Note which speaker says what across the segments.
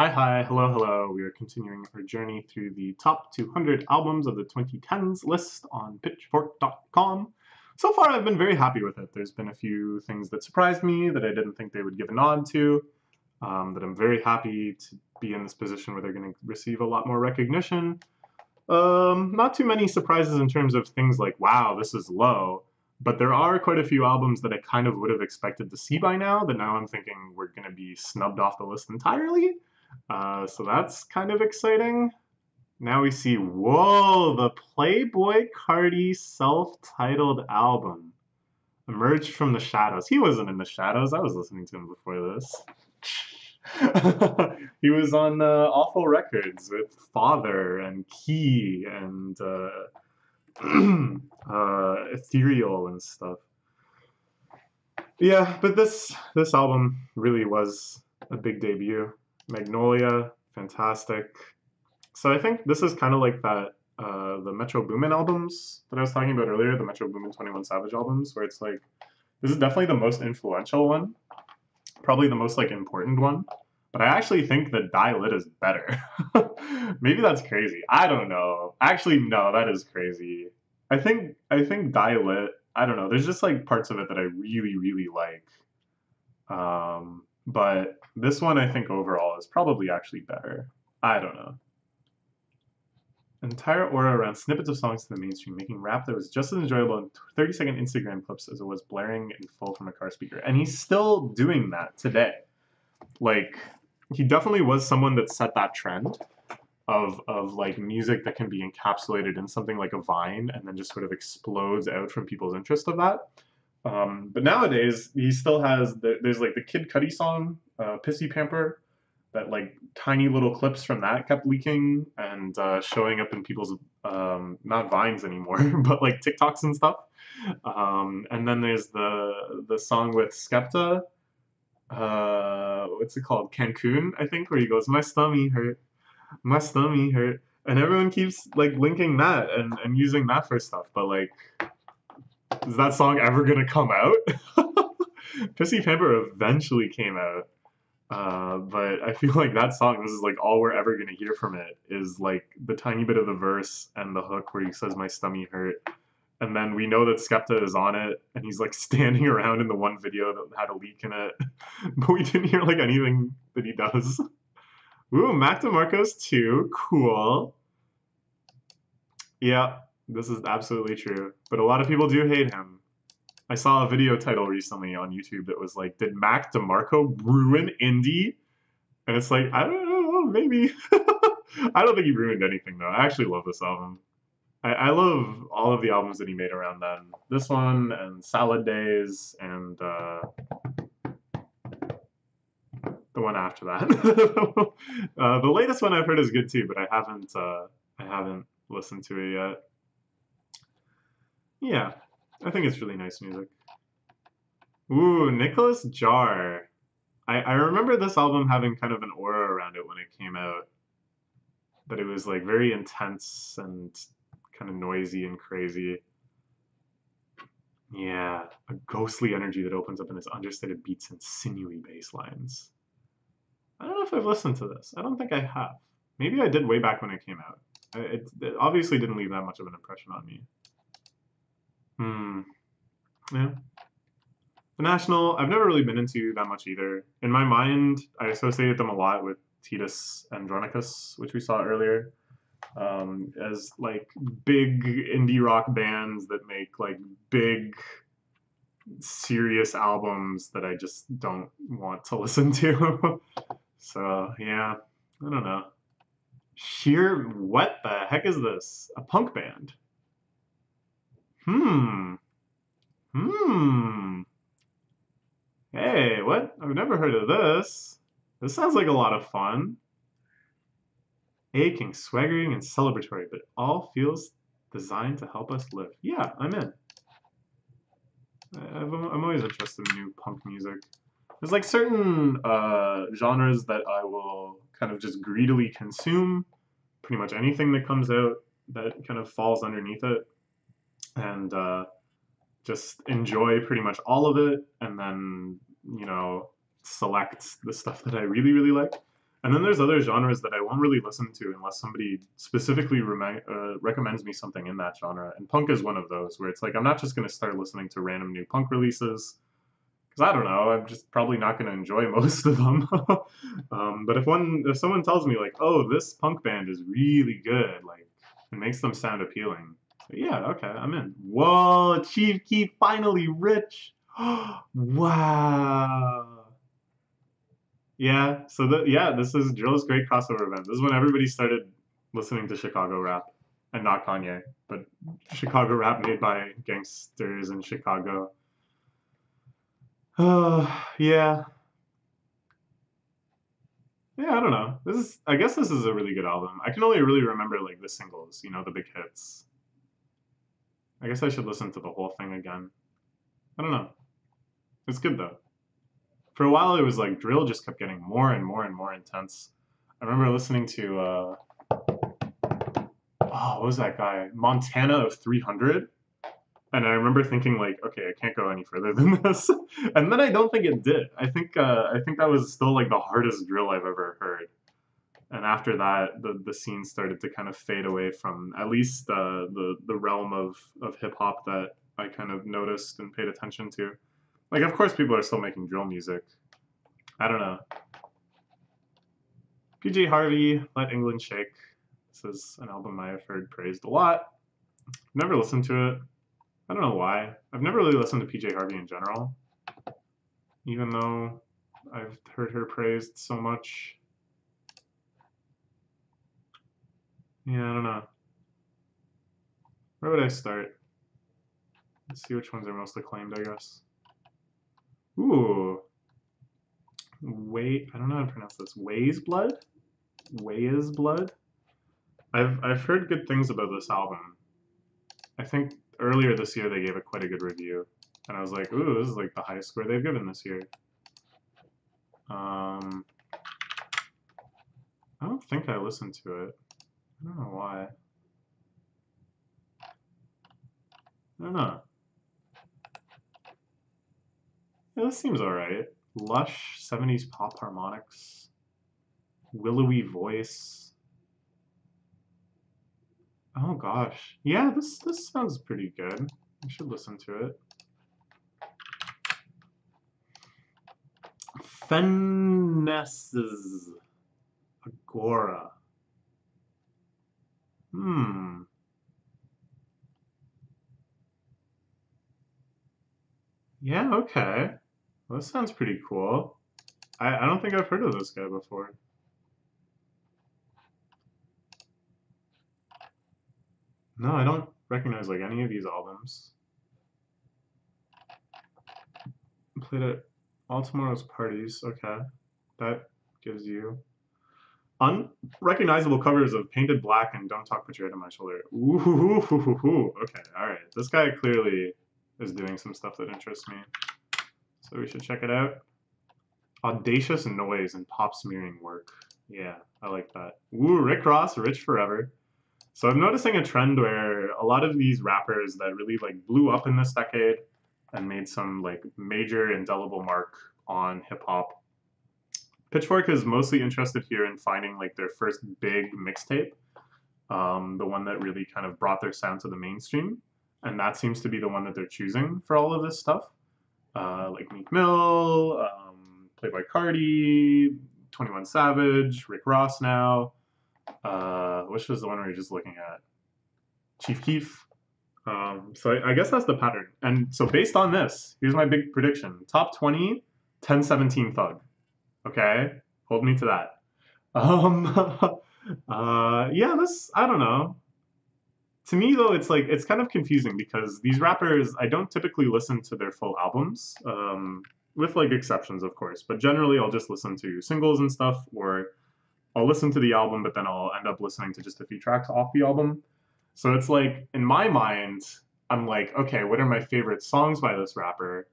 Speaker 1: Hi, hi, hello, hello. We are continuing our journey through the top 200 albums of the 2010s list on pitchfork.com. So far, I've been very happy with it. There's been a few things that surprised me that I didn't think they would give a nod to, um, that I'm very happy to be in this position where they're going to receive a lot more recognition. Um, not too many surprises in terms of things like, wow, this is low. But there are quite a few albums that I kind of would have expected to see by now that now I'm thinking we're going to be snubbed off the list entirely. Uh, so that's kind of exciting. Now we see, whoa, the Playboi Carti self-titled album emerged from the shadows. He wasn't in the shadows. I was listening to him before this. he was on uh, Awful Records with Father and Key and uh, uh, Ethereal and stuff. Yeah, but this this album really was a big debut. Magnolia, fantastic. So I think this is kind of like that uh, the Metro Boomin albums that I was talking about earlier, the Metro Boomin 21 Savage albums, where it's like this is definitely the most influential one, probably the most like important one. But I actually think that Die Lit is better. Maybe that's crazy. I don't know. Actually, no, that is crazy. I think I think Die Lit. I don't know. There's just like parts of it that I really really like. Um, but this one, I think overall is probably actually better. I don't know. Entire aura around snippets of songs to the mainstream, making rap that was just as enjoyable in 30 second Instagram clips as it was blaring in full from a car speaker. And he's still doing that today. Like, he definitely was someone that set that trend of, of like music that can be encapsulated in something like a vine and then just sort of explodes out from people's interest of that. Um, but nowadays, he still has the, there's like the Kid Cudi song, uh, "Pissy Pamper," that like tiny little clips from that kept leaking and uh, showing up in people's um, not vines anymore, but like TikToks and stuff. Um, and then there's the the song with Skepta. Uh, what's it called? Cancun, I think, where he goes, "My stomach hurt, my stomach hurt," and everyone keeps like linking that and, and using that for stuff. But like, is that song ever gonna come out? Pissy Pamper eventually came out. Uh, but I feel like that song, this is like all we're ever gonna hear from it is like the tiny bit of the verse and the hook where he says my stomach hurt. And then we know that Skepta is on it and he's like standing around in the one video that had a leak in it. But we didn't hear like anything that he does. Ooh, Mac DeMarco's too. Cool. Yeah, this is absolutely true. But a lot of people do hate him. I saw a video title recently on YouTube that was like, "Did Mac DeMarco ruin indie?" And it's like, I don't know, maybe. I don't think he ruined anything though. I actually love this album. I, I love all of the albums that he made around then. This one and Salad Days and uh, the one after that. uh, the latest one I've heard is good too, but I haven't uh, I haven't listened to it yet. Yeah, I think it's really nice music. Ooh, Nicolas Jaar. I, I remember this album having kind of an aura around it when it came out. That it was like very intense and kind of noisy and crazy. Yeah, a ghostly energy that opens up in its understated beats and sinewy bass lines. I don't know if I've listened to this. I don't think I have. Maybe I did way back when it came out. It, it obviously didn't leave that much of an impression on me. Hmm. Yeah. The National, I've never really been into that much either. In my mind, I associated them a lot with Titus Andronicus, which we saw earlier, um, as like big indie rock bands that make like big, serious albums that I just don't want to listen to. so yeah, I don't know. Sheer, what the heck is this? A punk band. Hmm. Hmm. Hey, what? I've never heard of this. This sounds like a lot of fun. Aching, swaggering, and celebratory, but all feels designed to help us live. Yeah, I'm in. i am always interested in new punk music. There's like certain uh, genres that I will kind of just greedily consume. Pretty much anything that comes out that kind of falls underneath it and uh, just enjoy pretty much all of it and then you know select the stuff that i really really like And then there's other genres that I won't really listen to unless somebody specifically uh, recommends me something in that genre. And punk is one of those where it's like I'm not just going to start listening to random new punk releases because I don't know, I'm just probably not going to enjoy most of them. um, but if one, if someone tells me like, oh, this punk band is really good, like it makes them sound appealing. Yeah, okay, I'm in. Whoa, Chief Keef finally rich. wow. Yeah, so the, yeah, this is Drill's great crossover event. This is when everybody started listening to Chicago rap, and not Kanye, but Chicago rap made by gangsters in Chicago. Uh, yeah. Yeah, I don't know. This is, I guess this is a really good album. I can only really remember like the singles, you know, the big hits. I guess I should listen to the whole thing again. I don't know. It's good though for a while it was like drill just kept getting more and more and more intense. I remember listening to uh, oh, what was that guy? Montana of 300. And I remember thinking like, okay, I can't go any further than this. and then I don't think it did. I think uh, I think that was still like the hardest drill I've ever heard. And after that, the, the scene started to kind of fade away from at least uh, the the realm of, of hip hop that I kind of noticed and paid attention to. Like, of course, people are still making drill music. I don't know. PJ Harvey, Let England Shake. This is an album I have heard praised a lot. Never listened to it. I don't know why. I've never really listened to PJ Harvey in general, even though I've heard her praised so much. Yeah, I don't know. Where would I start? Let's see which ones are most acclaimed, I guess. Ooh. Wait, I don't know how to pronounce this. Weyes Blood? Weyes Blood? I've I've heard good things about this album. I think earlier this year they gave it quite a good review. And I was like, ooh, this is like the highest score they've given this year. Um, I don't think I listened to it. I don't know why. I don't know. Yeah, this seems alright. Lush 70s pop harmonics. Willowy voice. Oh gosh. Yeah, this this sounds pretty good. I should listen to it. Fennesz's Agora. Hmm. Yeah, okay. Well, this sounds pretty cool. I, I don't think I've heard of this guy before. No, I don't recognize like any of these albums. Played at all tomorrow's parties. Okay, that gives you unrecognizable covers of Paint It Black and Don't Talk Put Your Head on My Shoulder. Ooh, okay, all right. This guy clearly is doing some stuff that interests me so we should check it out. Audacious noise and pop smearing work. Yeah, I like that. Ooh, Rick Ross, Rich Forever. So I'm noticing a trend where a lot of these rappers that really like blew up in this decade and made some like major indelible mark on hip hop. Pitchfork is mostly interested here in finding like their first big mixtape, um, the one that really kind of brought their sound to the mainstream, and that seems to be the one that they're choosing for all of this stuff uh, like Meek Mill, um, Playboi Carti, 21 Savage, Rick Ross now. Uh, which was the one we were just looking at? Chief Keef. Um, so I, I, guess that's the pattern. And so based on this, here's my big prediction. Top 20, 1017 Thug. Okay? Hold me to that. Um, uh, yeah, this, I don't know to me though it's like it's kind of confusing because these rappers i don't typically listen to their full albums um, with like exceptions of course but generally i'll just listen to singles and stuff or i'll listen to the album but then i'll end up listening to just a few tracks off the album so it's like in my mind i'm like okay what are my favorite songs by this rapper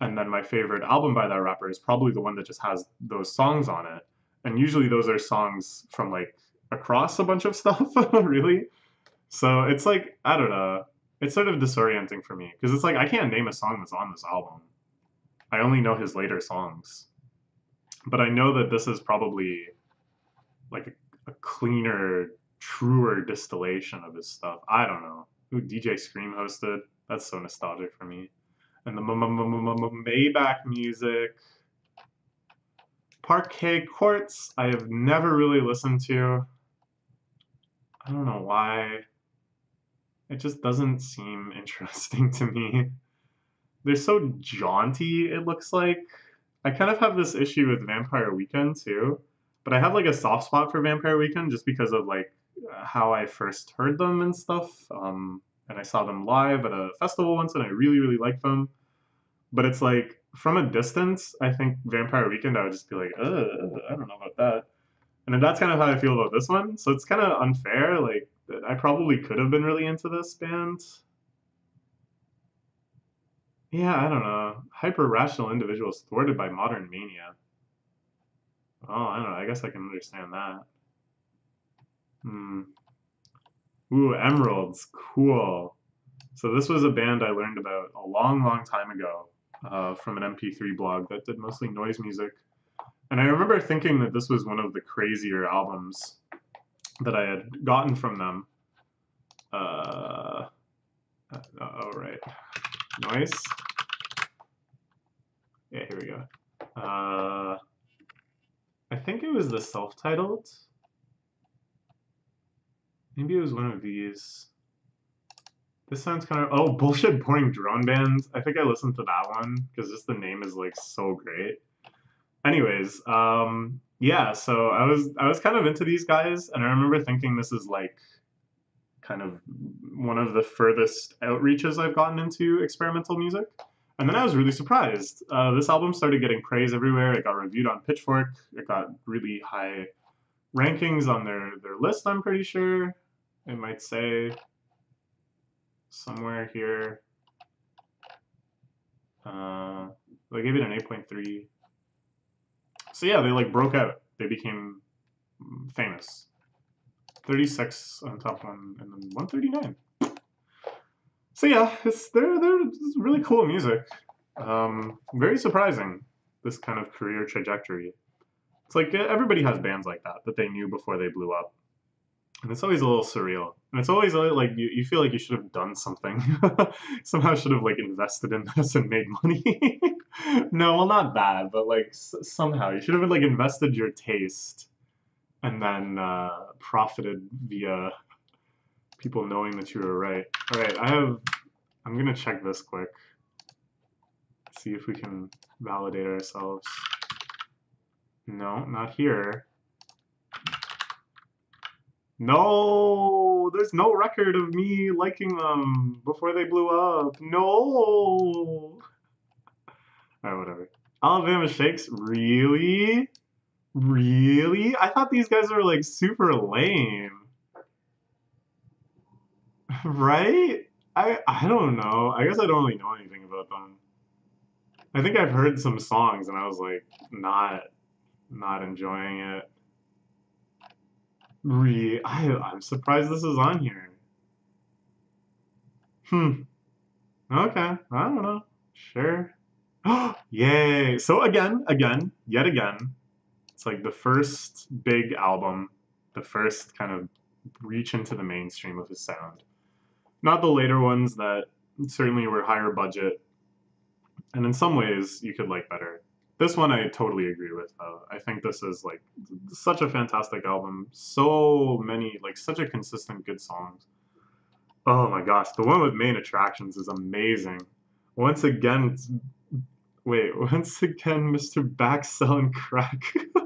Speaker 1: and then my favorite album by that rapper is probably the one that just has those songs on it and usually those are songs from like across a bunch of stuff really so it's like I don't know. It's sort of disorienting for me because it's like I can't name a song that's on this album. I only know his later songs, but I know that this is probably like a, a cleaner, truer distillation of his stuff. I don't know. Ooh, DJ Scream hosted. That's so nostalgic for me. And the Maybach music. Parquet Courts, I have never really listened to. I don't know why. It just doesn't seem interesting to me. They're so jaunty, it looks like. I kind of have this issue with Vampire Weekend too, but I have like a soft spot for Vampire Weekend just because of like how I first heard them and stuff. Um, and I saw them live at a festival once, and I really, really liked them. But it's like from a distance, I think Vampire Weekend, I would just be like, Ugh, I don't know about that. And then that's kind of how I feel about this one. So it's kind of unfair. Like, I probably could have been really into this band. Yeah, I don't know. Hyper rational individuals thwarted by modern mania. Oh, I don't know. I guess I can understand that. Hmm. Ooh, Emeralds. Cool. So this was a band I learned about a long, long time ago uh, from an MP3 blog that did mostly noise music. And I remember thinking that this was one of the crazier albums that I had gotten from them. Uh, oh, right. Noise. Yeah, here we go. Uh, I think it was the self-titled. Maybe it was one of these. This sounds kind of oh bullshit boring drone bands. I think I listened to that one because just the name is like so great. Anyways, um, yeah. So I was I was kind of into these guys, and I remember thinking this is like kind of one of the furthest outreaches I've gotten into experimental music. And then I was really surprised. Uh, this album started getting praise everywhere. It got reviewed on Pitchfork. It got really high rankings on their, their list, I'm pretty sure. It might say somewhere here. Uh, they gave it an 8.3. So yeah, they like broke out. They became famous. 36 on top one, and then 139. So yeah, it's they're they're really cool music. Um, very surprising this kind of career trajectory. It's like everybody has bands like that that they knew before they blew up. And it's always a little surreal. And it's always like you, you feel like you should have done something. Somehow should have like invested in this and made money. No well not that but like s- somehow. You should have like invested your taste and then uh, profited via people knowing that you were right. All right i have i'm gonna check this quick. See if we can validate ourselves no not here no, there's no record of me liking them before they blew up. No. Alright, whatever. Alabama Shakes, really? Really? I thought these guys were like super lame. right? I I don't know. I guess I don't really know anything about them. I think I've heard some songs and I was like not not enjoying it. Re I I'm surprised this is on here. Hmm. Okay. I don't know. Sure. Yay. So again, again, yet again, it's like the first big album, the first kind of reach into the mainstream of his sound. Not the later ones that certainly were higher budget, and in some ways you could like better. This one I totally agree with. I think this is like such a fantastic album. So many, like such a consistent good songs. Oh my gosh, the one with main attractions is amazing. Once again, wait, once again, Mr. Back selling crack.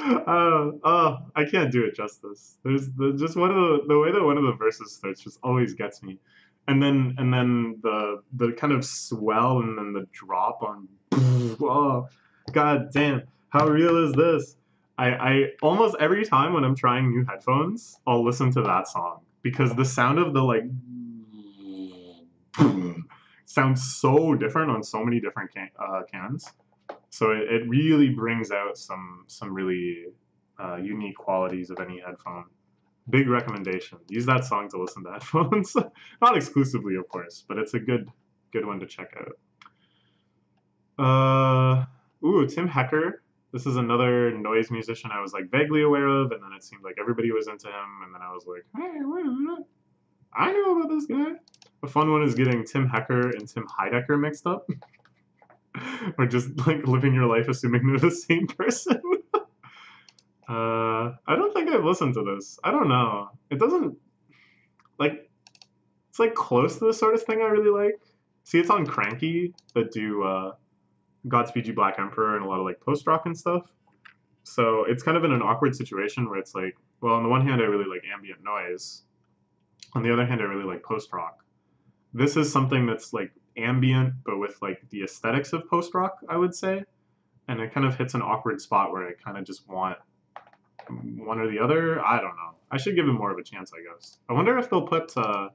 Speaker 1: uh, oh, I can't do it justice. There's the, just one of the the way that one of the verses starts just always gets me, and then and then the the kind of swell and then the drop on oh, god damn, how real is this? I, I almost every time when I'm trying new headphones, I'll listen to that song because the sound of the like sounds so different on so many different can, uh, cans. So it, it really brings out some some really uh, unique qualities of any headphone. Big recommendation. Use that song to listen to headphones. Not exclusively, of course, but it's a good good one to check out. Uh, ooh, Tim Hecker. This is another noise musician I was like vaguely aware of, and then it seemed like everybody was into him, and then I was like, hey, wait a minute. I know about this guy. A fun one is getting Tim Hecker and Tim Heidecker mixed up. or just like living your life assuming they're the same person. uh, I don't think I've listened to this. I don't know. It doesn't like it's like close to the sort of thing I really like. See, it's on Kranky that do uh, Godspeed You Black Emperor and a lot of like post rock and stuff. So it's kind of in an awkward situation where it's like, well, on the one hand, I really like ambient noise. On the other hand, I really like post rock. This is something that's like ambient, but with like the aesthetics of post rock, I would say. And it kind of hits an awkward spot where I kind of just want one or the other. I don't know. I should give him more of a chance, I guess. I wonder if they'll put uh,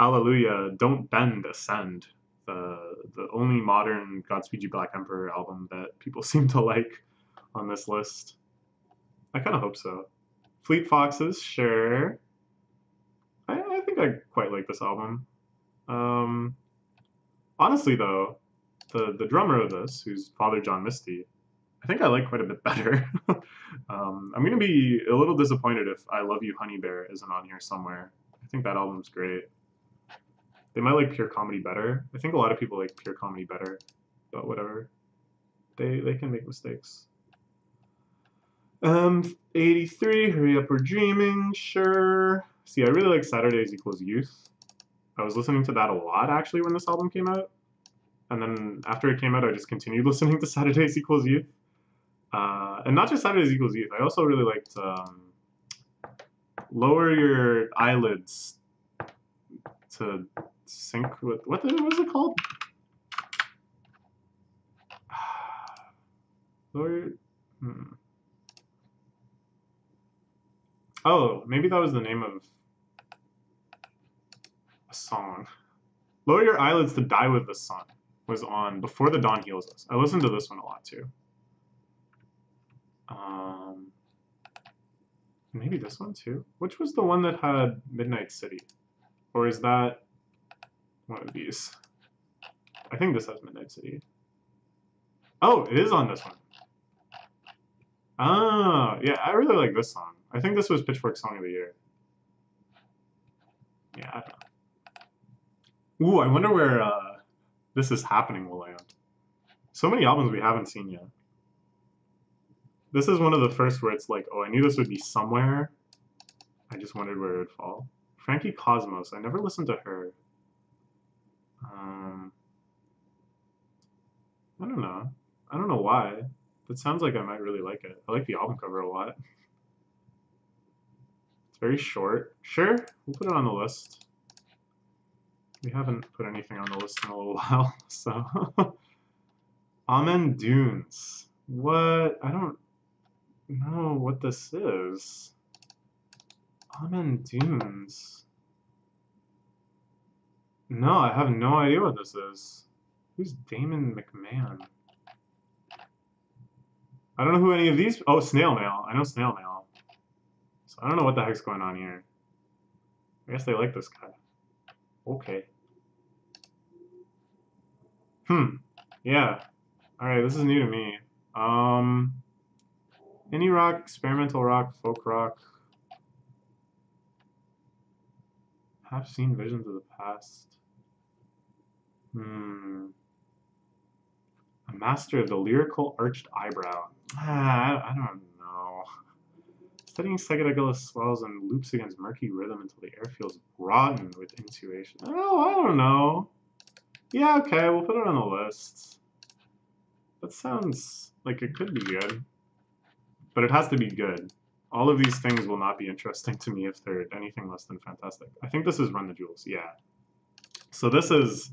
Speaker 1: Allelujah, Don't Bend, Ascend, the the only modern Godspeed You Black Emperor album that people seem to like on this list. I kind of hope so. Fleet Foxes, sure. I, I think I quite like this album. Um, honestly, though, the the drummer of this, who's Father John Misty, I think I like quite a bit better. um, I'm gonna be a little disappointed if I Love You Honey Bear isn't on here somewhere. I think that album's great. They might like Pure Comedy better. I think a lot of people like Pure Comedy better, but whatever. They they can make mistakes. Um, 83, Hurry Up We're Dreaming, sure. See, I really like Saturdays Equals Youth. I was listening to that a lot actually when this album came out. And then after it came out, I just continued listening to Saturdays Equals Youth. Uh, and not just Saturdays Equals Youth, I also really liked um, Lower Your Eyelids to sync with. What, was it called? Lower. Hmm. Oh, maybe that was the name of a song. Lower Your Eyelids to Die with the Sun was on Before the Dawn Heals Us. I listened to this one a lot too. Um, maybe this one too. Which was the one that had Midnight City? Or is that one of these? I think this has Midnight City. Oh, it is on this one. Ah, yeah, I really like this song. I think this was Pitchfork Song of the Year. Yeah, I don't know. Ooh, I wonder where uh, this is happening will land. So many albums we haven't seen yet. This is one of the first where it's like, oh, I knew this would be somewhere. I just wondered where it would fall. Frankie Cosmos. I never listened to her. Um, I don't know. I don't know why. That sounds like I might really like it. I like the album cover a lot. It's very short. Sure, we'll put it on the list. We haven't put anything on the list in a little while, so. Amen Dunes. What? I don't know what this is. Amen Dunes. No, I have no idea what this is. Who's Damon McMahon? I don't know who any of these... Oh, Snail Mail. I know Snail Mail. So I don't know what the heck's going on here. I guess they like this guy. Okay. Hmm. Yeah. Alright, this is new to me. Um, indie rock, experimental rock, folk rock. Have seen visions of the past. Hmm. A master of the lyrical arched eyebrow. Ah, I, I don't know. Studying psychedelic swells and loops against murky rhythm until the air feels rotten with intuition. Oh, I don't know. Yeah, okay, we'll put it on the list. That sounds like it could be good. But it has to be good. All of these things will not be interesting to me if they're anything less than fantastic. I think this is Run the Jewels, yeah. So this is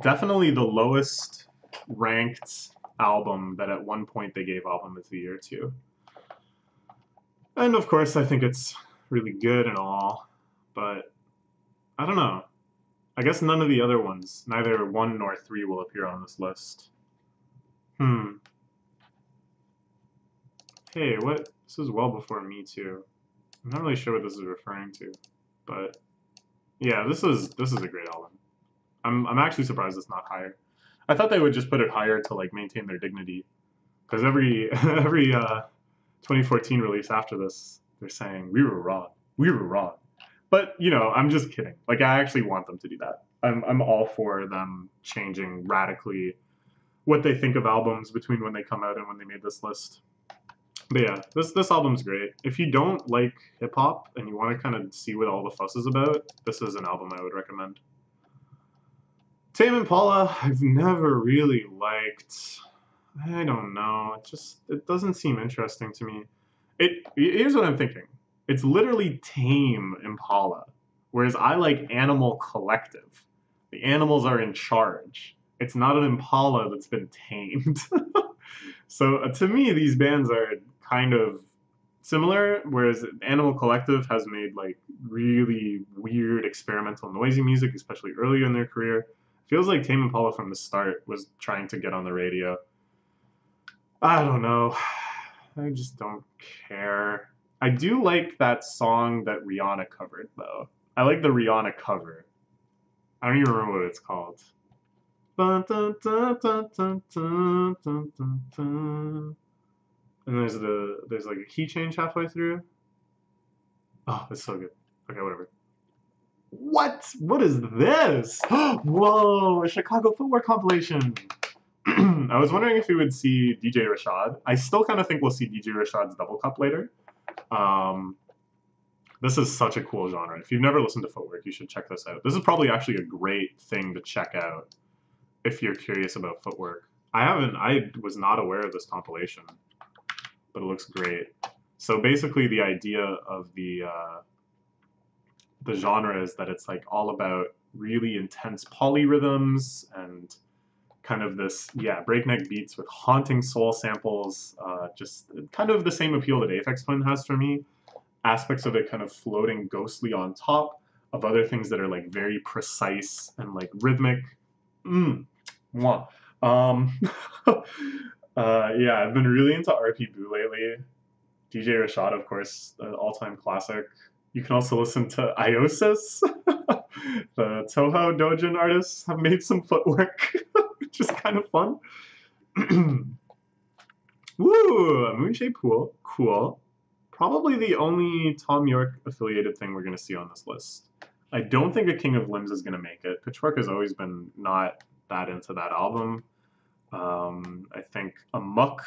Speaker 1: definitely the lowest ranked album that at one point they gave Album of the Year to. And of course, I think it's really good and all, but I don't know. I guess none of the other ones, neither one nor three, will appear on this list. Hmm. Hey, what? This is well before Me Too. I'm not really sure what this is referring to, but yeah, this is this is a great album. I'm I'm actually surprised it's not higher. I thought they would just put it higher to like maintain their dignity, Because every every uh, 2014 release after this, they're saying we were wrong, we were wrong. But you know, I'm just kidding. Like I actually want them to do that. I'm I'm all for them changing radically what they think of albums between when they come out and when they made this list. But yeah, this this album's great. If you don't like hip hop and you want to kind of see what all the fuss is about, this is an album I would recommend. Tame Impala, I've never really liked. I don't know. It just it doesn't seem interesting to me. It here's what I'm thinking. It's literally Tame Impala, whereas I like Animal Collective. The animals are in charge. It's not an Impala that's been tamed. so uh, to me, these bands are kind of similar, whereas Animal Collective has made like really weird experimental noisy music, especially earlier in their career. Feels like Tame Impala from the start was trying to get on the radio. I don't know. I just don't care. I do like that song that Rihanna covered, though. I like the Rihanna cover. I don't even remember what it's called. And there's the there's like a key change halfway through. Oh, it's so good. Okay, whatever. What? What is this? Whoa, a Chicago footwork compilation. I was wondering if we would see DJ Rashad. I still kind of think we'll see DJ Rashad's double cup later. Um, this is such a cool genre. If you've never listened to Footwork, you should check this out. This is probably actually a great thing to check out if you're curious about footwork. I haven't, I was not aware of this compilation, but it looks great. So basically, the idea of the uh, the genre is that it's like all about really intense polyrhythms and kind of this yeah breakneck beats with haunting soul samples uh, just kind of the same appeal that Aphex Twin has for me aspects of it kind of floating ghostly on top of other things that are like very precise and like rhythmic mm. Mwah. um uh, yeah i've been really into rp boo lately dj rashad of course the all-time classic you can also listen to IOSYS the Touhou dojin artists have made some footwork which is kind of fun. Woo! Moon Shaped Pool. Cool. Probably the only Thom Yorke affiliated thing we're going to see on this list. I don't think A King of Limbs is going to make it. Pitchfork has always been not that into that album. Um, I think Amok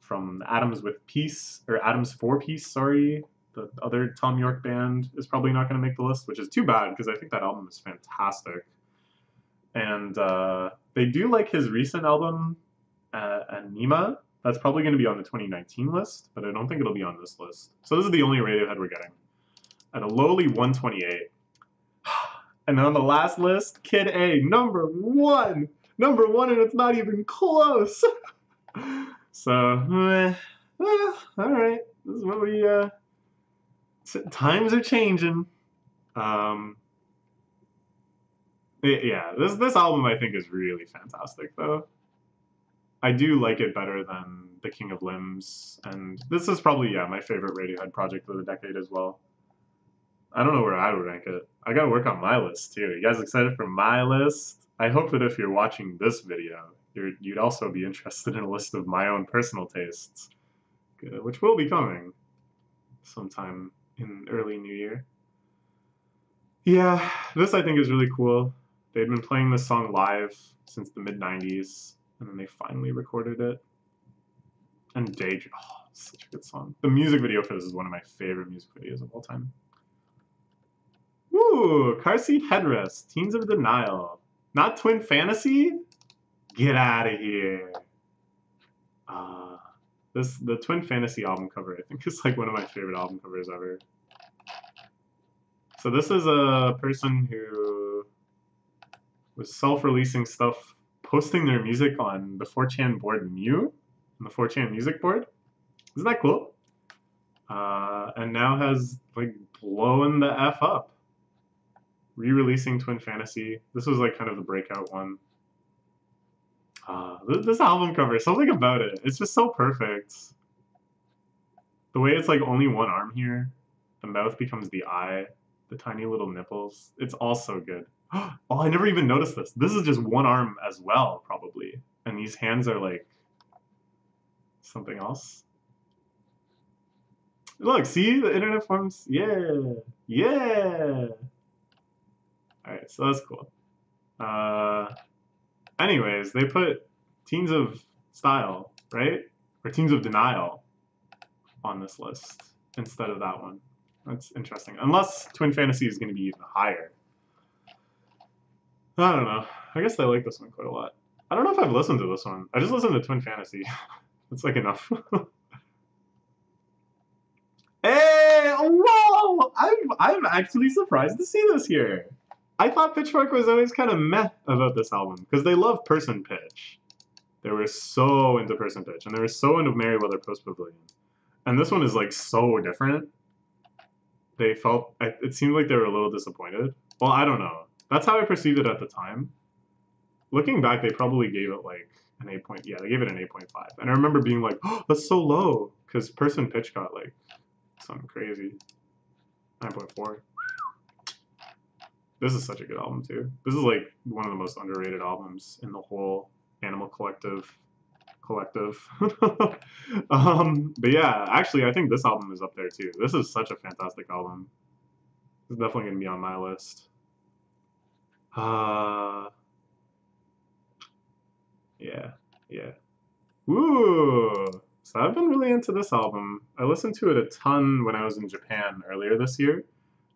Speaker 1: from Atoms with Peace, or Atoms for Peace, sorry, the other Thom Yorke band is probably not going to make the list, which is too bad because I think that album is fantastic and uh, they do like his recent album, uh, Anima. That's probably going to be on the 2019 list, but I don't think it'll be on this list. So this is the only Radiohead we're getting. At a lowly 128. And then on the last list, Kid A, number one! Number one, and it's not even close! so, eh, eh, alright. This is what we, uh, times are changing. Um, yeah, this this album I think is really fantastic though. I do like it better than The King of Limbs, and this is probably yeah my favorite Radiohead project of the decade as well. I don't know where I would rank it. I gotta work on my list too. You guys excited for my list? I hope that if you're watching this video, you would also be interested in a list of my own personal tastes, which will be coming sometime in early New Year. Yeah, this I think is really cool. They'd been playing this song live since the mid 90s, and then they finally recorded it. And Daydream, oh, such a good song. The music video for this is one of my favorite music videos of all time. Ooh, car seat headrest, Teens of Denial. Not Twin Fantasy? Get out of here. Uh, this the Twin Fantasy album cover, I think, is like one of my favorite album covers ever. So this is a person who was self-releasing stuff, posting their music on the 4chan board Mew, on the 4chan music board. Isn't that cool? Uh, and now has like blown the f up. Re-releasing Twin Fantasy. This was like kind of the breakout one. Uh, this, this album cover, something about it. It's just so perfect. The way it's like only one arm here, the mouth becomes the eye, the tiny little nipples. It's all so good. oh, I never even noticed this. This is just one arm as well, probably. And these hands are like something else. Look, see the internet forms. Yeah, yeah. All right, so that's cool. Uh, anyways, they put Teens of Style, right, or Teens of Denial, on this list instead of that one. That's interesting. Unless Twin Fantasy is going to be even higher. I don't know. I guess I like this one quite a lot. I don't know if I've listened to this one. I just listened to Twin Fantasy. That's like enough. hey! Whoa! I'm, I'm actually surprised to see this here. I thought Pitchfork was always kind of meh about this album because they love Person Pitch. They were so into Person Pitch and they were so into Merriweather Post Pavilion. And this one is like so different. They felt, it seemed like they were a little disappointed. Well, I don't know. That's how I perceived it at the time. Looking back, they probably gave it like an 8 point. Yeah, they gave it an 8.5. And I remember being like, oh, that's so low. Because Person Pitch got like something crazy. 9.4. This is such a good album too. This is like one of the most underrated albums in the whole Animal Collective collective. um, but yeah, actually, I think this album is up there too. This is such a fantastic album. It's definitely gonna be on my list. Uh, yeah, yeah. Woo! So I've been really into this album. I listened to it a ton when I was in Japan earlier this year.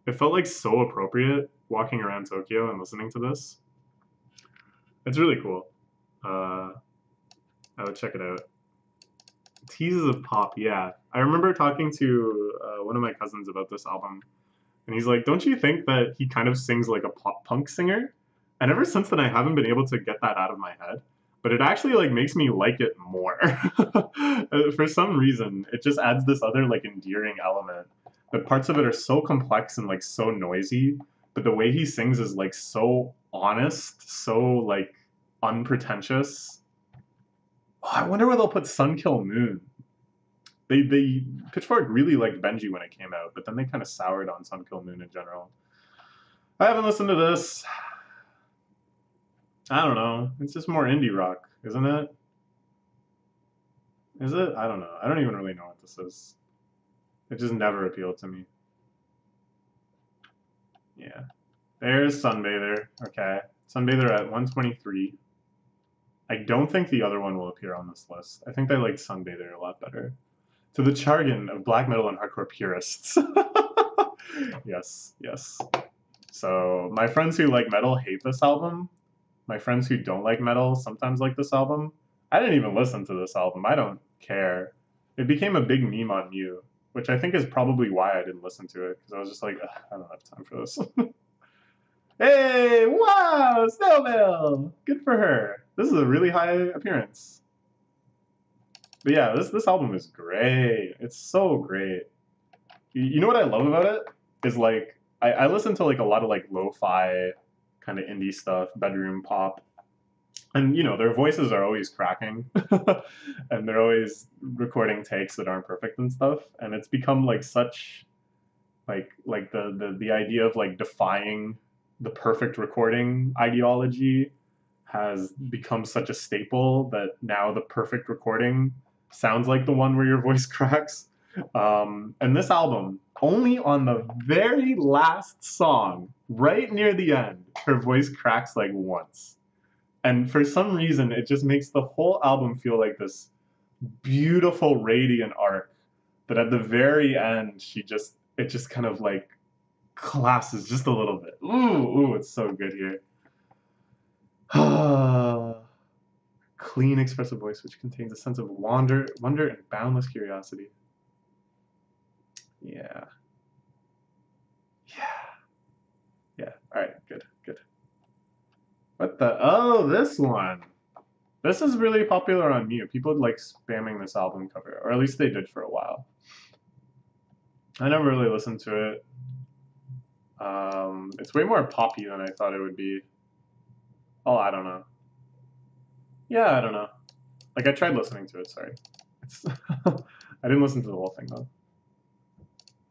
Speaker 1: It felt like so appropriate walking around Tokyo and listening to this. It's really cool. Uh, I would check it out. Teases of Pop, yeah. I remember talking to uh, one of my cousins about this album, and he's like, "Don't you think that he kind of sings like a pop punk singer?" And ever since then, I haven't been able to get that out of my head. But it actually like makes me like it more. For some reason, it just adds this other like endearing element. But parts of it are so complex and like so noisy. But the way he sings is like so honest, so like unpretentious Oh, I wonder where they'll put Sun Kil Moon. They they Pitchfork really liked Benji when it came out, but then they kind of soured on Sun Kil Moon in general. I haven't listened to this. I don't know. It's just more indie rock, isn't it? Is it? I don't know. I don't even really know what this is. It just never appealed to me. Yeah. There's Sunbather. Okay. Sunbather at 123. I don't think the other one will appear on this list. I think they liked Sunbather a lot better. To the jargon of black metal and hardcore purists. yes, yes. So my friends who like metal hate this album. My friends who don't like metal sometimes like this album. I didn't even listen to this album. I don't care. It became a big meme on Mew, which I think is probably why I didn't listen to it because I was just like, I don't have time for this. hey, wow, Snowmill! Good for her. This is a really high appearance. But yeah, this this album is great. It's so great. You, you know what I love about it is like I, I listen to like a lot of like lo-fi kind of indie stuff, bedroom pop, and you know their voices are always cracking, and they're always recording takes that aren't perfect and stuff. And it's become like such like like the the the idea of like defying the perfect recording ideology has become such a staple that now the perfect recording sounds like the one where your voice cracks. Um, and this album, only on the very last song, right near the end, her voice cracks like once. And for some reason, it just makes the whole album feel like this beautiful radiant arc that at the very end, she just, it just kind of like collapses just a little bit. Ooh, ooh, it's so good here. Clean, expressive voice which contains a sense of wonder, wonder and boundless curiosity. Yeah. Yeah. Yeah. All right. Good. Good. What the? Oh, this one. This is really popular on Mew. People like spamming this album cover, or at least they did for a while. I never really listened to it. Um, it's way more poppy than I thought it would be. Oh, I don't know. Yeah, I don't know. Like I tried listening to it. Sorry, I didn't listen to the whole thing though.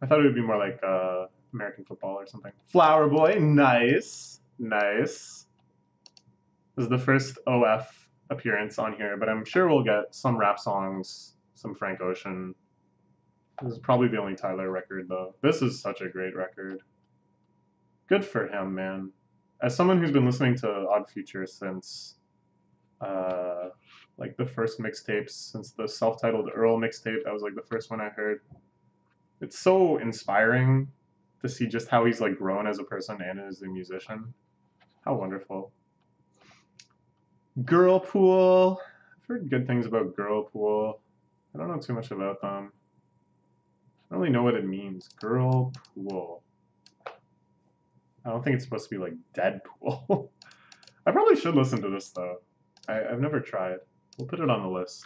Speaker 1: I thought it would be more like uh, American football or something. Flower Boy, nice, nice. This is the first OF appearance on here, but I'm sure we'll get some rap songs some Frank Ocean. This is probably the only Tyler record though. This is such a great record. Good for him, man. As someone who's been listening to Odd Future since uh like the first mixtapes, since the self-titled Earl mixtape, that was like the first one I heard. It's so inspiring to see just how he's like grown as a person and as a musician. How wonderful. Girlpool. I've heard good things about Girlpool. I don't know too much about them. I don't really know what it means. Girlpool. I don't think it's supposed to be like Deadpool. I probably should listen to this though. I, I've never tried. We'll put it on the list.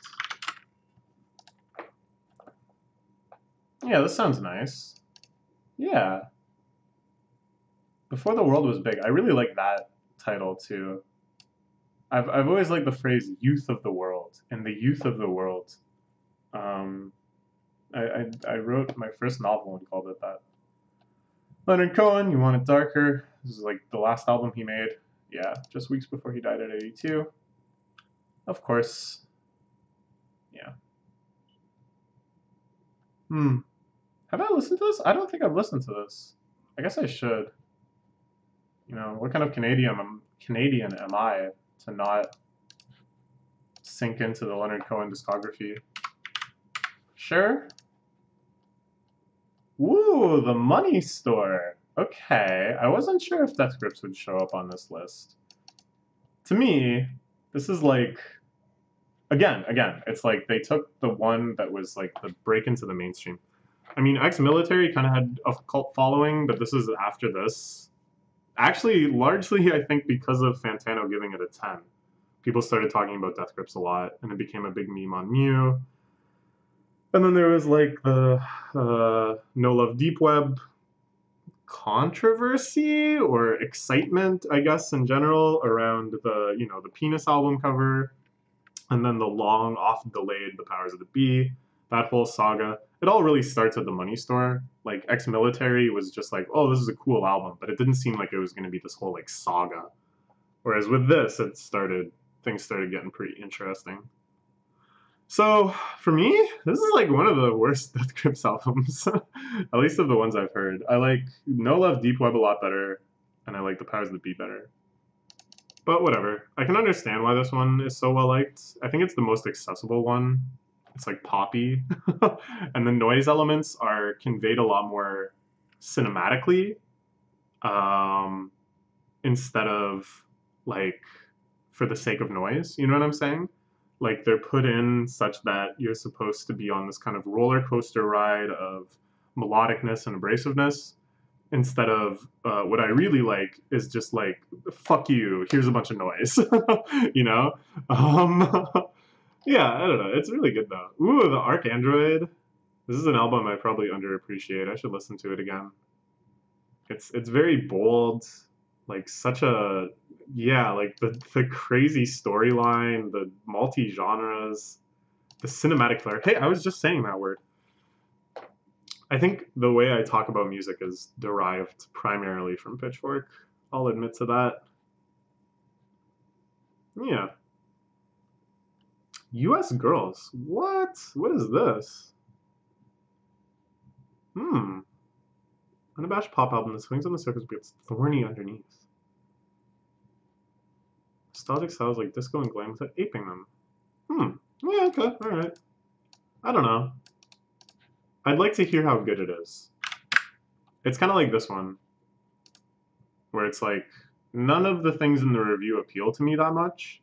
Speaker 1: Yeah, this sounds nice. Yeah. Before the World Was Big. I really like that title too. I've, I've always liked the phrase youth of the world and the youth of the world. Um, I, I, I wrote my first novel and called it that. Leonard Cohen, You Want It Darker. This is like the last album he made. Yeah, just weeks before he died at 82. Of course. Yeah. Hmm. Have I listened to this? I don't think I've listened to this. I guess I should. You know, what kind of Canadian am, Canadian am I to not sink into the Leonard Cohen discography? Sure. Woo, the money store. Okay, I wasn't sure if Death Grips would show up on this list. To me, this is like, again, again, it's like they took the one that was like the break into the mainstream. I mean, ex-military kind of had a cult following, but this is after this. Actually, largely, I think because of Fantano giving it a 10. People started talking about Death Grips a lot, and it became a big meme on Mew. And then there was like the uh, No Love Deep Web controversy or excitement, I guess, in general around the you know the penis album cover, and then the long, oft delayed The Powers of the Bee. That whole saga. It all really starts at the Money Store. Like ex-military was just like, oh, this is a cool album, but it didn't seem like it was going to be this whole like saga. Whereas with this, it started things started getting pretty interesting. So for me, this is like one of the worst Death Grips albums, at least of the ones I've heard. I like No Love Deep Web a lot better, and I like The Powers of the Bee better. But whatever. I can understand why this one is so well liked. I think it's the most accessible one. It's like poppy, and the noise elements are conveyed a lot more cinematically, um, instead of like for the sake of noise. You know what I'm saying? Like they're put in such that you're supposed to be on this kind of roller coaster ride of melodicness and abrasiveness instead of uh, what I really like is just like fuck you here's a bunch of noise you know? Um, yeah I don't know it's really good though. Ooh the ArchAndroid. this is an album I probably underappreciate. I should listen to it again. It's it's very bold like such a yeah, like the the crazy storyline, the multi genres, the cinematic flair. Hey, I was just saying that word. I think the way I talk about music is derived primarily from Pitchfork. I'll admit to that. Yeah. US Girls. What? What is this? Hmm. Unabashed pop album that swings on the surface but gets thorny underneath nostalgic styles like disco and glam without aping them. Hmm. Yeah, okay, alright. I don't know. I'd like to hear how good it is. It's kind of like this one, where it's like, none of the things in the review appeal to me that much,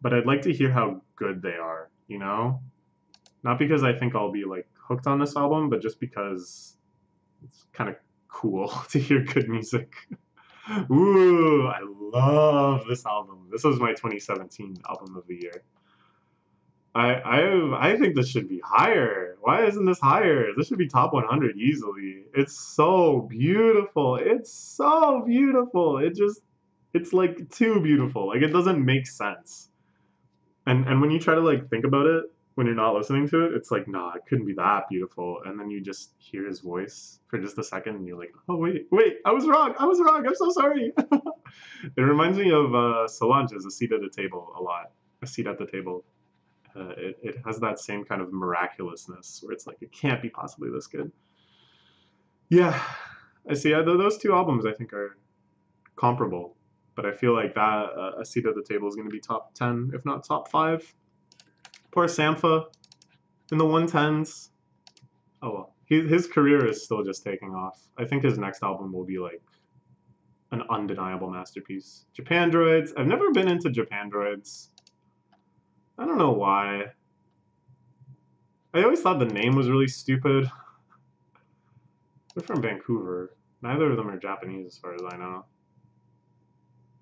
Speaker 1: but I'd like to hear how good they are, you know? Not because I think I'll be like hooked on this album, but just because it's kind of cool to hear good music. Ooh, I love this album. This was my 2017 album of the year. I I I think this should be higher. Why isn't this higher? This should be top 100 easily. It's so beautiful. It's so beautiful. It just it's like too beautiful. Like it doesn't make sense. And and when you try to like think about it, when you're not listening to it, it's like, nah, it couldn't be that beautiful. And then you just hear his voice for just a second and you're like, oh, wait, wait, I was wrong. I was wrong. I'm so sorry. it reminds me of uh, Solange's A Seat at the Table a lot. A Seat at the Table. Uh, it, it has that same kind of miraculousness where it's like, it can't be possibly this good. Yeah, I see. Uh, those two albums, I think, are comparable. But I feel like that uh, A Seat at the Table is going to be top 10, if not top 5. Poor Sampha in the 110s. Oh well. He, his career is still just taking off. I think his next album will be like an undeniable masterpiece. Japandroids. I've never been into Japandroids. I don't know why. I always thought the name was really stupid. They're from Vancouver. Neither of them are Japanese as far as I know.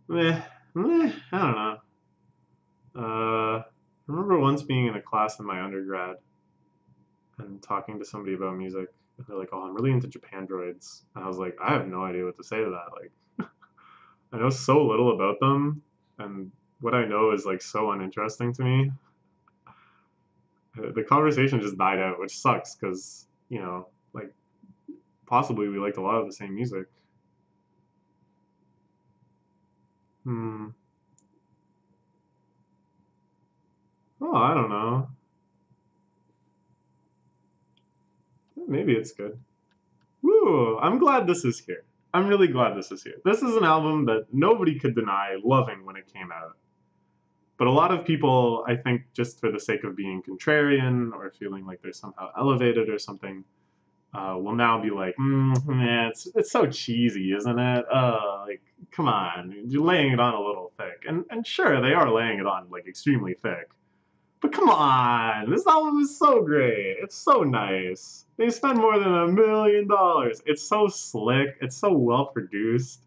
Speaker 1: Meh. Meh. I don't know. Uh, I remember once being in a class in my undergrad and talking to somebody about music. And they're like, "Oh, I'm really into Japandroids," and I was like, "I have no idea what to say to that. Like, I know so little about them, and what I know is like so uninteresting to me." Uh, the conversation just died out, which sucks because you know, like, possibly we liked a lot of the same music. Hmm. Oh, I don't know. Maybe it's good. Woo! I'm glad this is here. I'm really glad this is here. This is an album that nobody could deny loving when it came out. But a lot of people, I think, just for the sake of being contrarian or feeling like they're somehow elevated or something, uh, will now be like, mm, man, it's, it's so cheesy, isn't it? Uh, like, come on, you're laying it on a little thick. And, and sure, they are laying it on, like, extremely thick. But come on, this album is so great. It's so nice. They spend more than a million dollars. It's so slick. It's so well produced.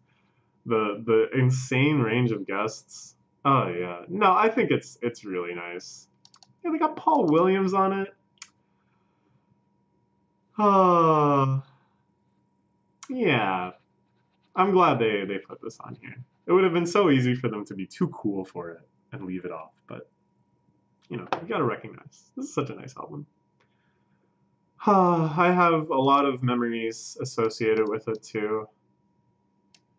Speaker 1: The the insane range of guests. Oh yeah. No, I think it's it's really nice. Yeah, they got Paul Williams on it. Uh, yeah. I'm glad they, they put this on here. It would have been so easy for them to be too cool for it and leave it off, but you know, you gotta recognize. This is such a nice album. Uh, I have a lot of memories associated with it too.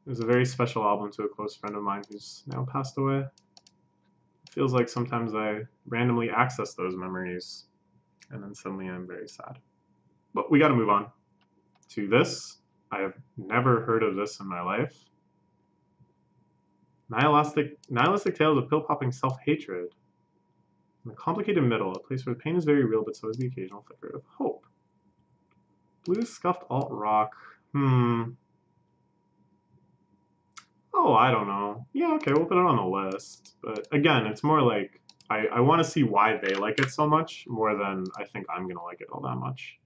Speaker 1: It was a very special album to a close friend of mine who's now passed away. It feels like sometimes I randomly access those memories and then suddenly I'm very sad. But we gotta move on to this. I have never heard of this in my life. Nihilistic, nihilistic tales of pill popping self hatred. In the complicated middle, a place where the pain is very real, but so is the occasional flicker of hope. Blue scuffed alt rock. Hmm. Oh, I don't know. Yeah, okay, we'll put it on the list. But again, it's more like I, I want to see why they like it so much more than I think I'm going to like it all that much.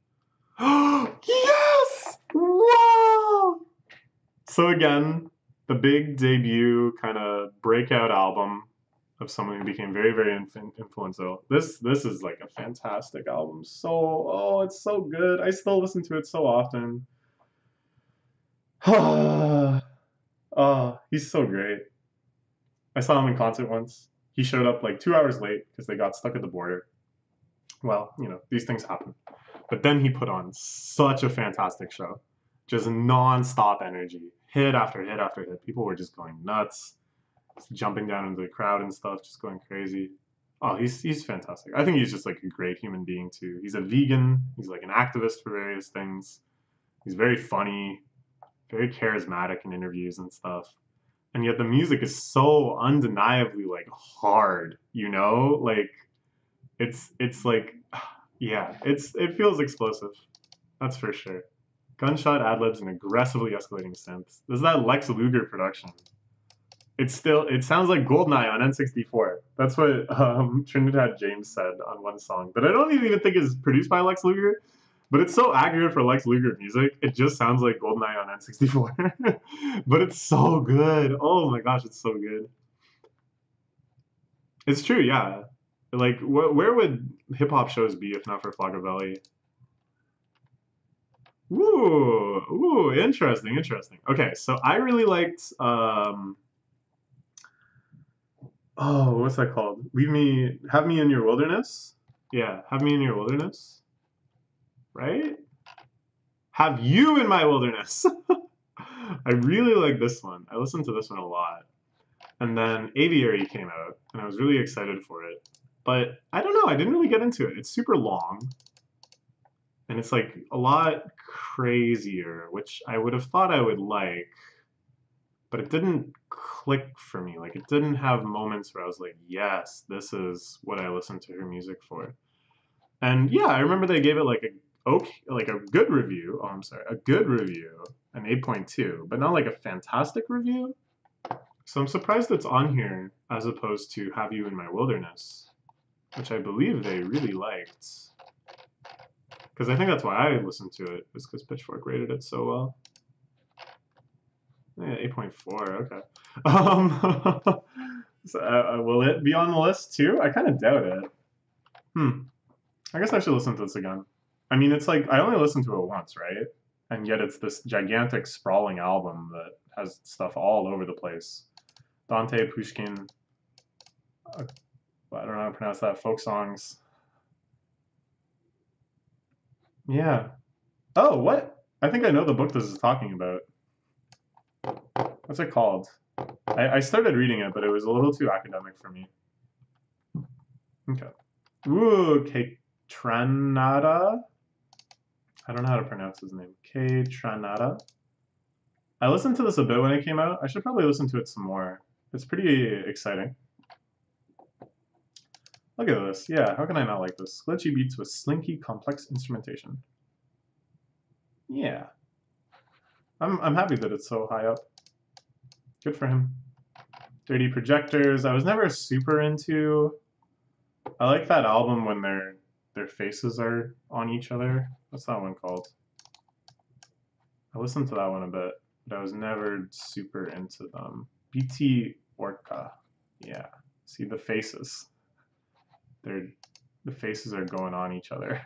Speaker 1: yes! Wow! So again, the big debut kind of breakout album of someone who became very, very influential. This this is like a fantastic album. So oh, it's so good. I still listen to it so often. oh, he's so great. I saw him in concert once. He showed up like two hours late because they got stuck at the border. Well, you know these things happen. But then he put on such a fantastic show, just nonstop energy, hit after hit after hit. People were just going nuts jumping down into the crowd and stuff, just going crazy. Oh, he's he's fantastic. I think he's just like a great human being too. He's a vegan. He's like an activist for various things. He's very funny, very charismatic in interviews and stuff. And yet the music is so undeniably like hard, you know? Like it's it's like yeah, it's it feels explosive. That's for sure. Gunshot adlibs and aggressively escalating synths. This is that Lex Luger production it's still it sounds like Goldeneye on N64. That's what um, Trinidad James said on one song but I don't even think it's produced by Lex Luger, but it's so accurate for Lex Luger music. It just sounds like Goldeneye on N64, but it's so good. Oh my gosh, it's so good. It's true, yeah. Like, wh- where would hip hop shows be if not for Flockaveli? Ooh, ooh, interesting, interesting. Okay, so I really liked um, oh, what's that called? Leave me, have me in your wilderness. Yeah, have me in your wilderness. Right? Have you in my wilderness. I really like this one. I listened to this one a lot. And then Aviary came out, and I was really excited for it. But I don't know, I didn't really get into it. It's super long. And it's like a lot crazier, which I would have thought I would like but it didn't click for me. Like it didn't have moments where I was like, "Yes, this is what I listen to her music for." And yeah, I remember they gave it like a okay, like a good review. Oh, I'm sorry, a good review, an 8.2, but not like a fantastic review. So I'm surprised it's on here as opposed to Have You in My Wilderness, which I believe they really liked. Because I think that's why I listened to it, is because Pitchfork rated it so well. Yeah, 8.4, okay. Um, so, uh, will it be on the list too? I kind of doubt it. Hmm. I guess I should listen to this again. I mean, it's like, I only listened to it once, right? And yet it's this gigantic, sprawling album that has stuff all over the place. Dante, Pushkin, uh, I don't know how to pronounce that, folk songs. Yeah. Oh, what? I think I know the book this is talking about. What's it called? I, I started reading it, but it was a little too academic for me. Okay. Ooh, Kaytranada. I don't know how to pronounce his name. Kaytranada. I listened to this a bit when it came out. I should probably listen to it some more. It's pretty exciting. Look at this. Yeah, how can I not like this? Glitchy beats with slinky, complex instrumentation. Yeah. I'm, I'm happy that it's so high up. Good for him. Dirty Projectors. I was never super into... I like that album when their their faces are on each other. What's that one called? I listened to that one a bit, but I was never super into them. Bitte Orca. Yeah. See the faces. They're the faces are going on each other.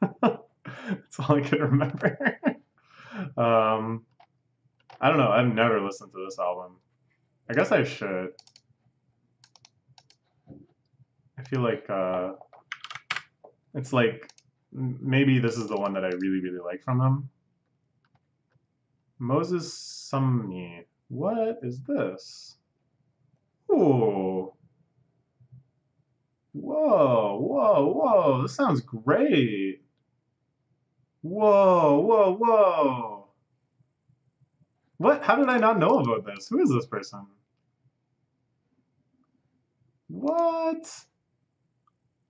Speaker 1: That's all I can remember. um, I don't know. I've never listened to this album. I guess I should. I feel like uh, it's like maybe this is the one that I really really like from them. Moses Sumney. What is this? Ooh. Whoa, whoa, whoa. This sounds great. Whoa, whoa, whoa. What? How did I not know about this? Who is this person? What?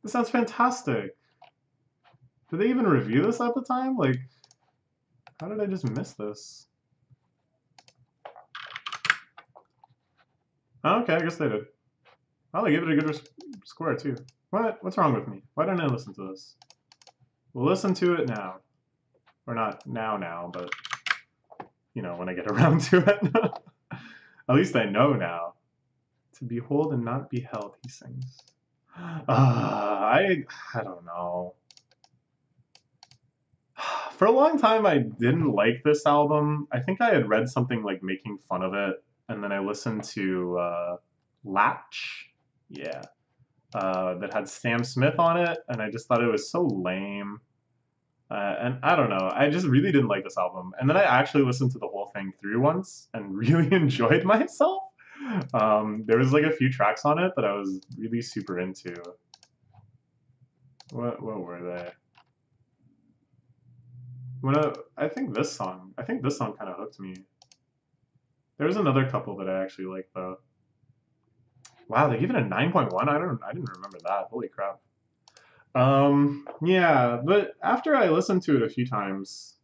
Speaker 1: This sounds fantastic. Did they even review this at the time? Like, how did I just miss this? Oh, okay, I guess they did. Oh, they gave it a good score, too. What? What's wrong with me? Why didn't I listen to this? We'll listen to it now. Or not now now, but, you know, when I get around to it. At least I know now. To behold and not be held, he sings. Uh, I, I don't know. For a long time, I didn't like this album. I think I had read something like making fun of it and then I listened to uh, Latch, yeah, uh, that had Sam Smith on it, and I just thought it was so lame. Uh, and I don't know, I just really didn't like this album. And then I actually listened to the whole thing through once and really enjoyed myself. Um, there was like a few tracks on it that I was really super into. What what were they? When I, I think this song, I think this song kind of hooked me. There was another couple that I actually liked though. Wow, they give it a 9.1? I don't I didn't remember that. Holy crap. Um yeah, but after I listened to it a few times,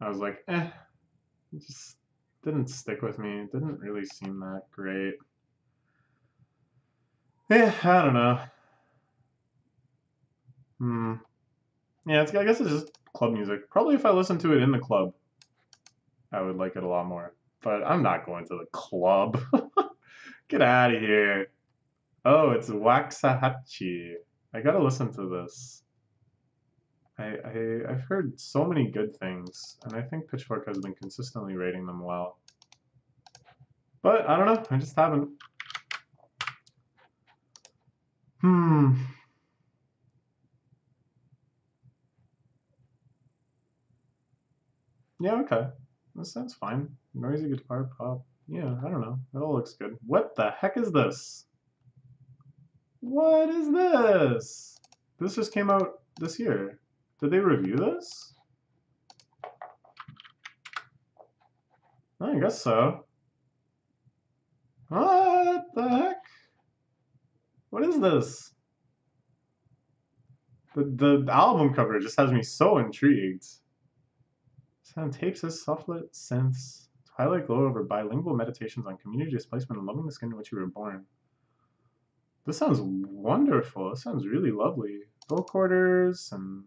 Speaker 1: I was like, eh. It just didn't stick with me. It didn't really seem that great. Yeah, I don't know. Hmm. Yeah, I guess it's just club music. Probably if I listened to it in the club, I would like it a lot more but I'm not going to the club. Get out of here. Oh, it's Waxahatchee. I gotta listen to this. I, I, I've heard so many good things, and I think Pitchfork has been consistently rating them well. But, I don't know, I just haven't. Hmm. Yeah, okay. That sounds fine. Noisy guitar pop. Yeah, I don't know. It all looks good. What the heck is this? What is this? This just came out this year. Did they review this? I guess so. What the heck? What is this? The, the album cover just has me so intrigued. Sound tapes as softlit synths. Twilight glow over bilingual meditations on community displacement and loving the skin in which you were born. This sounds wonderful. This sounds really lovely. Vocoders and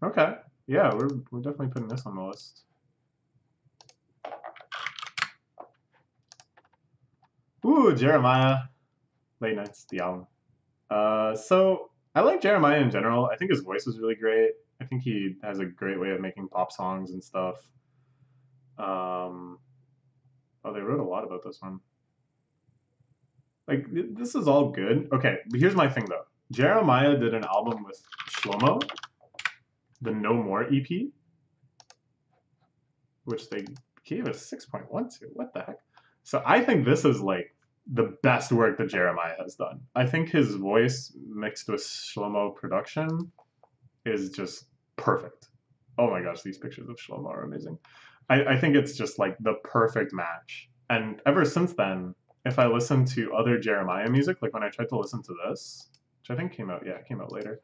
Speaker 1: okay, yeah, we're we're definitely putting this on the list. Ooh, Jeremiah. Late Nights, the album. Uh, so I like Jeremiah in general. I think his voice is really great. I think he has a great way of making pop songs and stuff. Um, oh, they wrote a lot about this one. Like, this is all good. Okay, but here's my thing though. Jeremiah did an album with Shlohmo, the No More EP, which they gave a 6.1 to. What the heck? So I think this is like the best work that Jeremiah has done. I think his voice mixed with Shlohmo production is just perfect. Oh my gosh, these pictures of Shlohmo are amazing. I, I think it's just like the perfect match. And ever since then, if I listen to other Jeremiah music, like when I tried to listen to this, which I think came out, yeah, it came out later,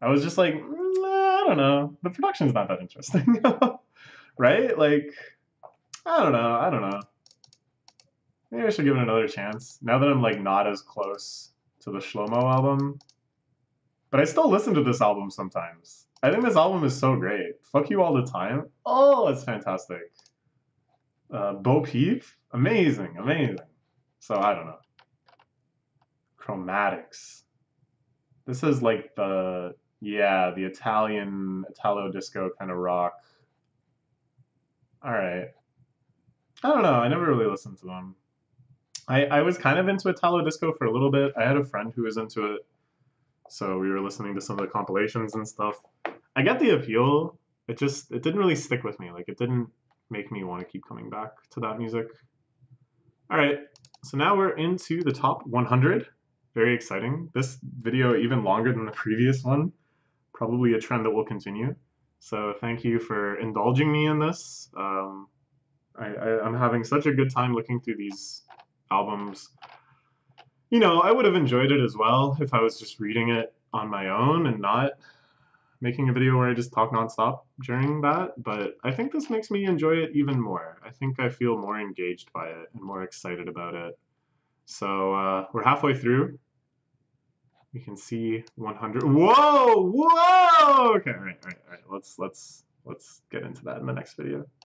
Speaker 1: I was just like, mm, I don't know, the production's not that interesting, right? Like, I don't know, I don't know. Maybe I should give it another chance. Now that I'm like not as close to the Shlohmo album, but I still listen to this album sometimes. I think this album is so great. Fuck you all the time. Oh, it's fantastic. Uh, Bo Peep, amazing, amazing. So I don't know. Chromatics. This is like the yeah, the Italian Italo disco kind of rock. All right. I don't know. I never really listened to them. I I was kind of into Italo disco for a little bit. I had a friend who was into it, so we were listening to some of the compilations and stuff. I get the appeal. It just it didn't really stick with me. Like it didn't make me want to keep coming back to that music. All right, so now we're into the top 100. Very exciting. This video even longer than the previous one. Probably a trend that will continue. So thank you for indulging me in this. Um, I, I, I'm having such a good time looking through these albums. You know, I would have enjoyed it as well if I was just reading it on my own and not making a video where I just talk nonstop during that, but I think this makes me enjoy it even more. I think I feel more engaged by it and more excited about it. So uh, we're halfway through. We can see 100. Whoa! Whoa! Okay, all right, all right, all right. Let's let's let's get into that in the next video.